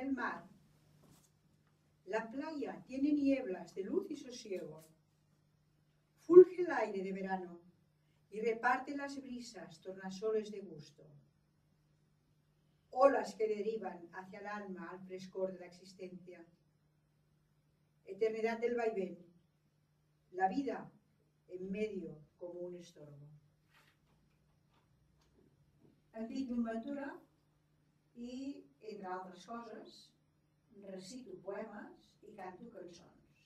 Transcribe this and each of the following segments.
el mar. La playa tiene nieblas de luz y sosiego. Fulge el aire de verano y reparte las brisas tornasoles de gusto. Olas que derivan hacia el alma al frescor de la existencia. Eternidad del vaivén. La vida en medio como un estorbo. Dic Ventura i, entre altres coses, recito poemes i canto cançons.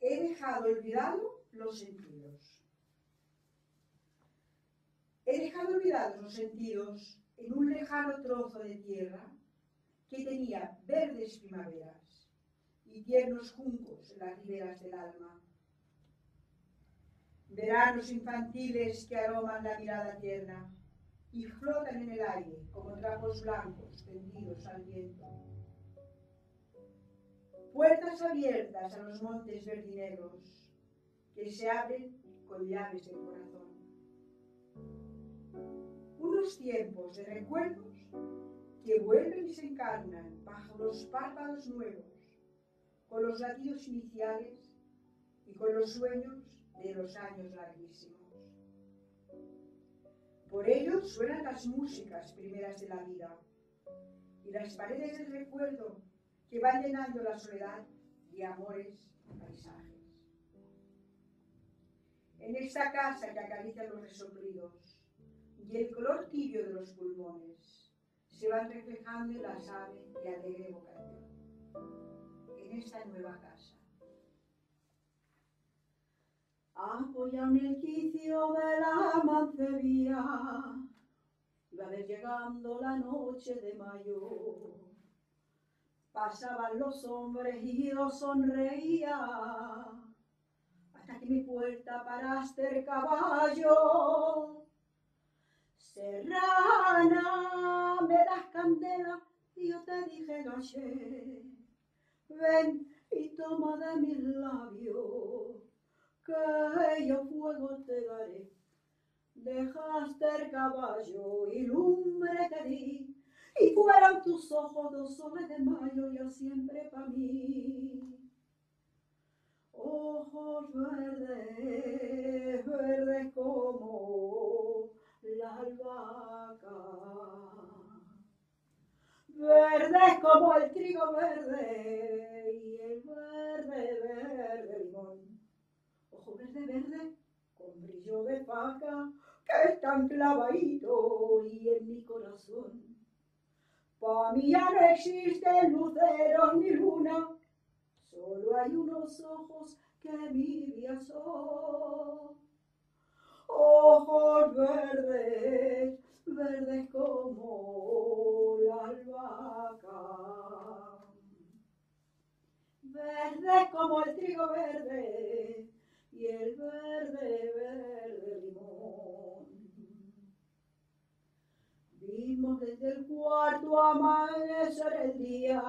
He dejado olvidado los sentidos. He dejado olvidados los sentidos en un lejano trozo de tierra que tenía verdes primaveras y tiernos juncos en las riberas del alma. Veranos infantiles que aroman la mirada tierna y flotan en el aire como trapos blancos tendidos al viento. Puertas abiertas a los montes verdinegros que se abren con llaves del corazón. Unos tiempos de recuerdos que vuelven y se encarnan bajo los párpados nuevos, con los latidos iniciales y con los sueños de los años larguísimos. Por ello suenan las músicas primeras de la vida y las paredes del recuerdo que van llenando la soledad de amores paisajes. En esta casa que acaricia los resoplidos y el color tibio de los pulmones se van reflejando en las aves de alegre vocación. En esta nueva casa. Apoya en el quicio de la mancebía, iba a ver llegando la noche de mayo. Pasaban los hombres y yo sonreía, hasta que mi puerta paraste el caballo. Serrana, me das candela, y yo te dije, gaché, ven y toma de mis labios que yo fuego te daré. Dejaste el caballo y lumbre te di, y fueron tus ojos dos soles de mayo ya siempre para mí. Ojos verdes, verdes como la albahaca, verdes como el trigo verde y el verde, verde limón verde, verde, con brillo de faca, que es tan clavadito y en mi corazón. Pa' mí ya no existen luceros ni luna, solo hay unos ojos que mi son. Ojos verdes, verdes como la albahaca, verdes como el trigo verde y el verde, verde limón. Vimos desde el cuarto amanecer el día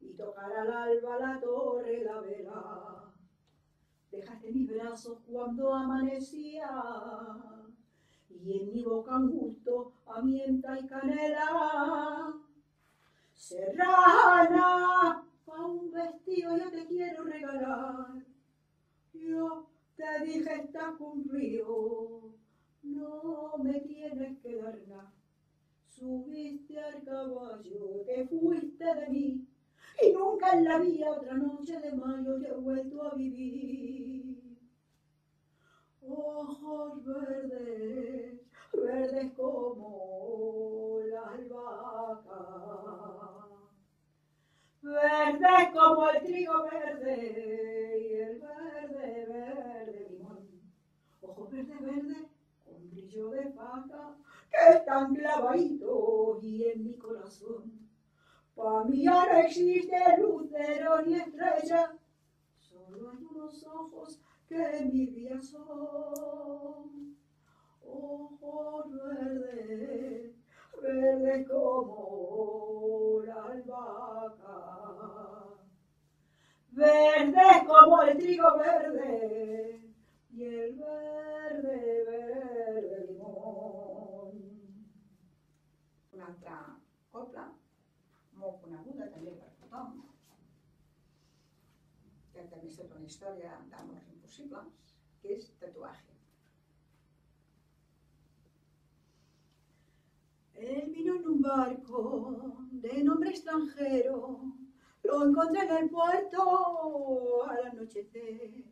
y tocar al alba la torre la vela. Dejaste mis brazos cuando amanecía y en mi boca un gusto a mienta y canela. Serrana, pa' un vestido yo te quiero regalar te dije está cumplido, no me tienes que dar nada. Subiste al caballo, te fuiste de mí, y nunca en la vida otra noche de mayo te he vuelto a vivir. Ojos verdes, verdes como la albahaca, verdes como el trigo verde y el verde, verde limón. Ojos verde, verde, con brillo de faca, que están clavaditos y en mi corazón. Pa' mí ya no existe lucero ni estrella, solo hay unos ojos que mi vida son. Ojos verdes, verde como la albahaca, verde como el trigo verde y el verde història d'amors impossibles, que és tatuaje. Él vino en un barco de nombre extranjero, lo encontré en el puerto al anochecer,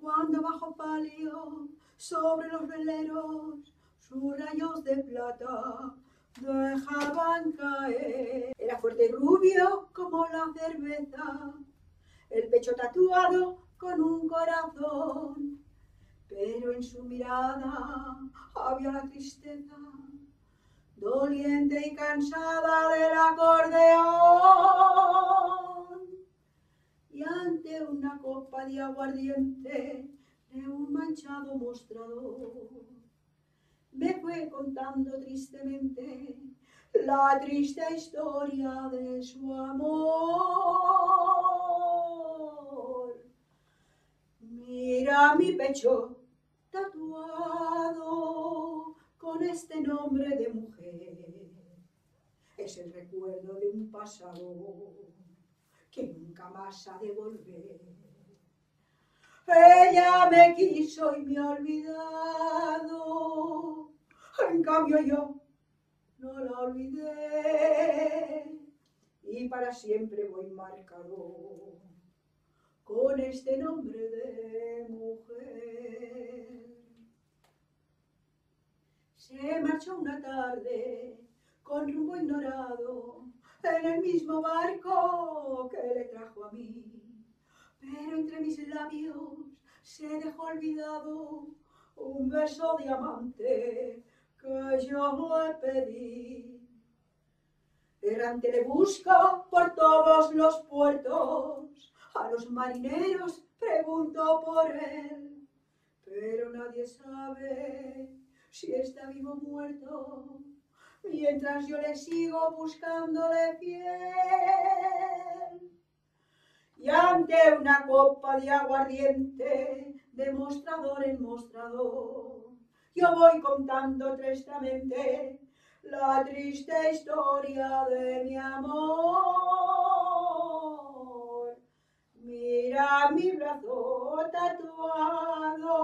cuando bajo palio sobre los veleros sus rayos de plata dejaban caer. Era fuerte y rubio como la cerveza, el pecho tatuado con un corazón, pero en su mirada había la tristeza, doliente y cansada del acordeón. Y ante una copa de aguardiente de un manchado mostrador, me fue contando tristemente la triste historia de su amor. Mira mi pecho tatuado con este nombre de mujer. Es el recuerdo de un pasado que nunca más ha de volver. Ella me quiso y me ha olvidado, en cambio yo no la olvidé y para siempre voy marcado con este nombre de mujer. Se marchó una tarde con rumbo ignorado en el mismo barco que le trajo a mí pero entre mis labios se dejó olvidado un beso diamante que yo le pedí. Errante le busco por todos los puertos, a los marineros pregunto por él, pero nadie sabe si está vivo o muerto, mientras yo le sigo buscándole fiel. Y ante una copa de aguardiente, de mostrador en mostrador, yo voy contando tristamente la triste historia de mi amor. Mira mi brazo tatuado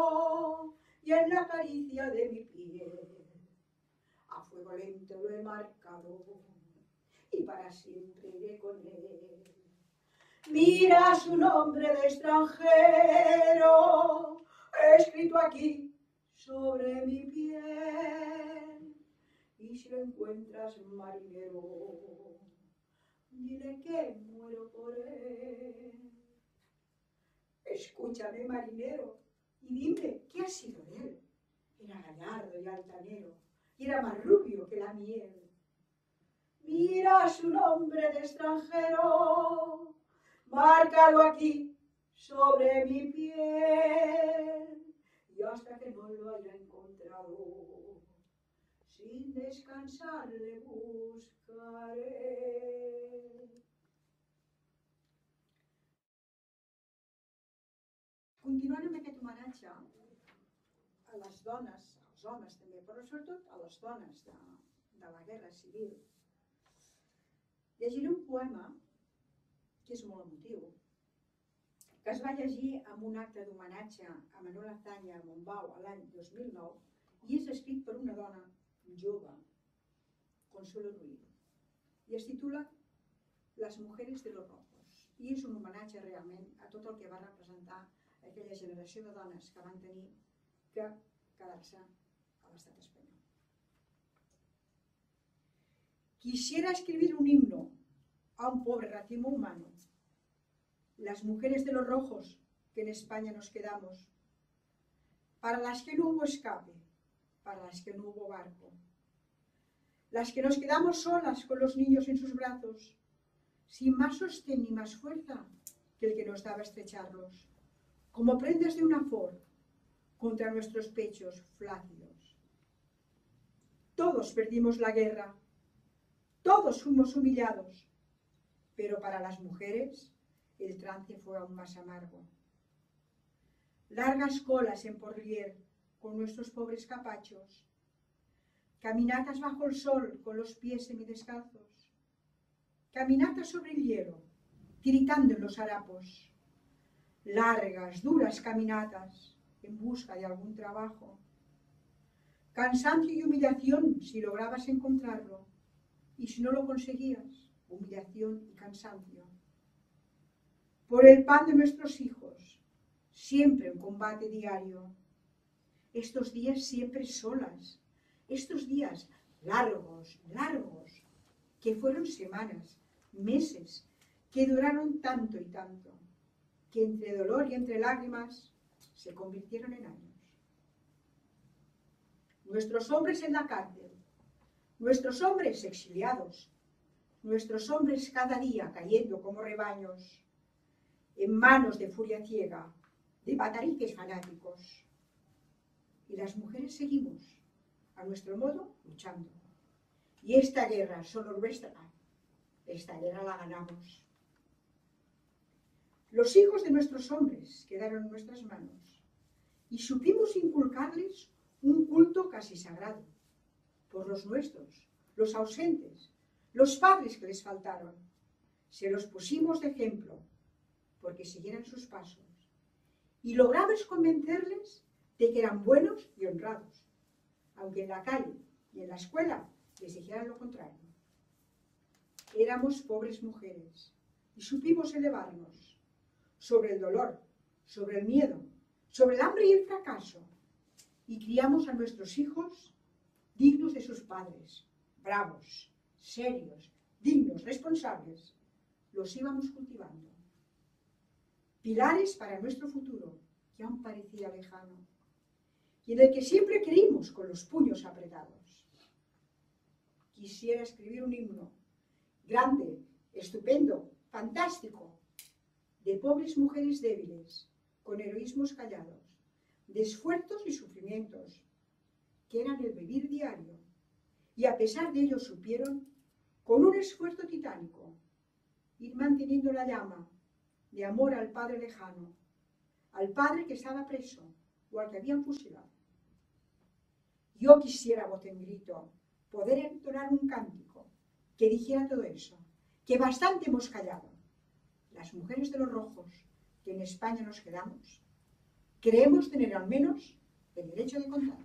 y en la caricia de mi piel, a fuego lento lo he marcado y para siempre iré con él. Mira su nombre de extranjero, escrito aquí sobre mi piel. Y si lo encuentras, marinero, dile que muero por él. Escúchame, marinero, y dime, ¿qué ha sido de él? Era gallardo y altanero, y era más rubio que la miel. Mira su nombre de extranjero, márcalo aquí sobre mi piel y hasta que no lo haya encontrado, sin descansar le buscaré. Continuant amb aquest homenatge a les dones, als homes també, però sobretot a les dones de, de la Guerra Civil, llegiré un poema que és molt emotiu, que es va llegir en un acte d'homenatge a Manuel Azanya a Montbau l'any 2009 i és escrit per una dona jove, Consuelo Ruiz, i es titula Les mujeres de los rojos i és un homenatge realment a tot el que va representar aquella generació de dones que van tenir que quedar-se a l'estat espanyol. Quisiera escribir un himno a un pobre racimo humano. Las mujeres de los rojos que en España nos quedamos, para las que no hubo escape, para las que no hubo barco, las que nos quedamos solas con los niños en sus brazos, sin más sostén ni más fuerza que el que nos daba estrecharlos, como prendas de una flor contra nuestros pechos flácidos. Todos perdimos la guerra, todos fuimos humillados, pero para las mujeres el trance fue aún más amargo. Largas colas en porlier con nuestros pobres capachos, caminatas bajo el sol con los pies semidescalzos, caminatas sobre el hielo, tiritando en los harapos, largas, duras caminatas en busca de algún trabajo, cansancio y humillación si lograbas encontrarlo, y si no lo conseguías, humillación y cansancio. Por el pan de nuestros hijos, siempre un combate diario. Estos días siempre solas, estos días largos, largos, que fueron semanas, meses, que duraron tanto y tanto, que entre dolor y entre lágrimas se convirtieron en años. Nuestros hombres en la cárcel, nuestros hombres exiliados, nuestros hombres cada día cayendo como rebaños en manos de furia ciega, de batariques fanáticos. Y las mujeres seguimos, a nuestro modo, luchando. Y esta guerra solo nuestra, esta guerra la ganamos. Los hijos de nuestros hombres quedaron en nuestras manos y supimos inculcarles un culto casi sagrado por los nuestros, los ausentes, los padres que les faltaron. Se los pusimos de ejemplo porque siguieran sus pasos y logramos convencerles de que eran buenos y honrados, aunque en la calle y en la escuela les dijeran lo contrario. Éramos pobres mujeres y supimos elevarnos sobre el dolor, sobre el miedo, sobre el hambre y el fracaso y criamos a nuestros hijos dignos de sus padres, bravos, serios, dignos, responsables. Los íbamos cultivando. Pilares para nuestro futuro, que aún parecía lejano, y en el que siempre creímos con los puños apretados. Quisiera escribir un himno, grande, estupendo, fantástico, de pobres mujeres débiles, con heroísmos callados, de esfuerzos y sufrimientos, que eran el vivir diario, y a pesar de ello supieron, con un esfuerzo titánico, ir manteniendo la llama de amor al Padre lejano, al Padre que estaba preso o al que habían fusilado. Yo quisiera, voz en grito, poder entonar un cántico que dijera todo eso, que bastante hemos callado. Las mujeres de los rojos, que en España nos quedamos, creemos tener al menos el derecho de contar.